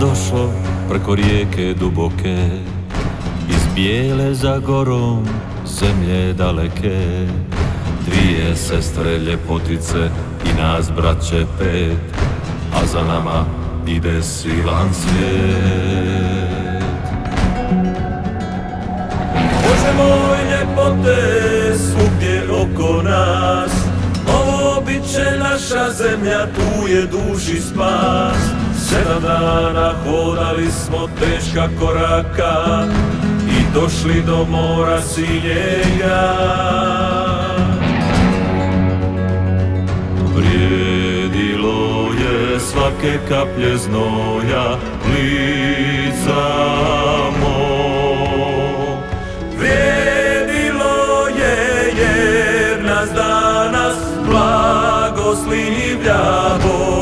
došlo preko rijeke duboke Iz bijele za gorom zemlje daleke. Dvije sestre ljepotice i nas braće pet A za nama ide silan svijet. Bože moj ljepote svugdje oko nas Ovo bit će naša zemlja, tu je duši spas Sedam dana hodali smo teška koraka I došli do mora sinjega. Vrijedilo je svake kaplje znoja Lica mog Vrijedilo je jer nas danas blagoslivlja Bog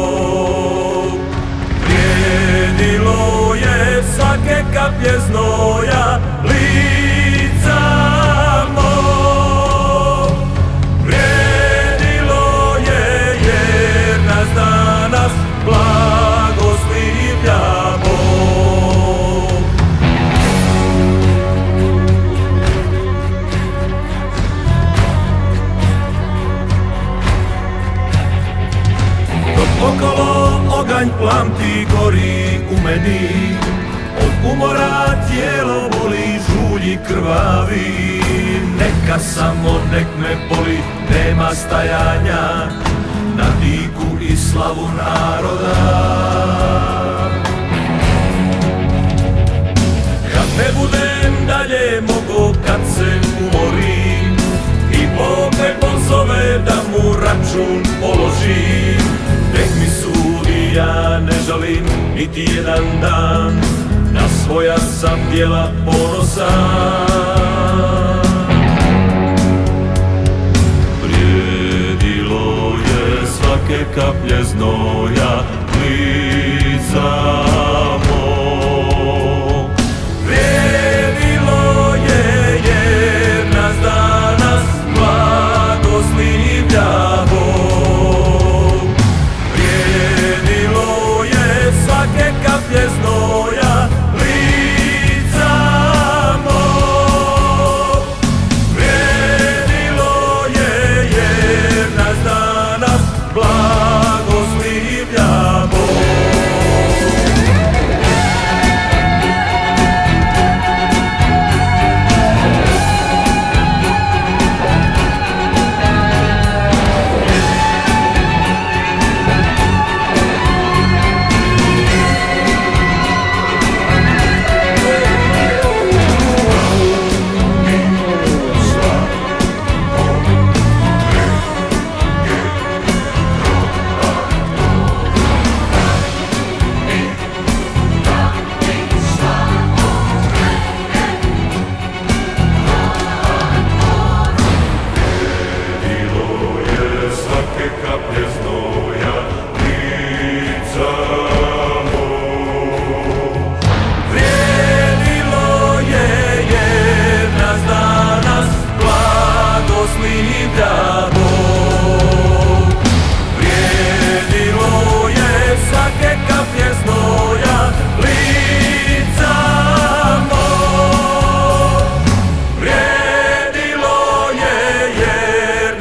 svake kaplje znoja lica mog. Vrijedilo je jer nas danas blagoslivlja okolo oganj plamti gori u meni umora tijelo boli, žulji krvavi. Neka samo nek me boli, nema stajanja. Na diku i slavu naroda. Kad ne budem dalje mogo, kad se umorim. I Bog me pozove da mu račun položim. Nek mi sudi, ja ne žalim niti jedan dan svoja sam djela ponosan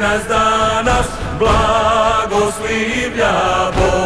nas danas blagoslivlja Bog.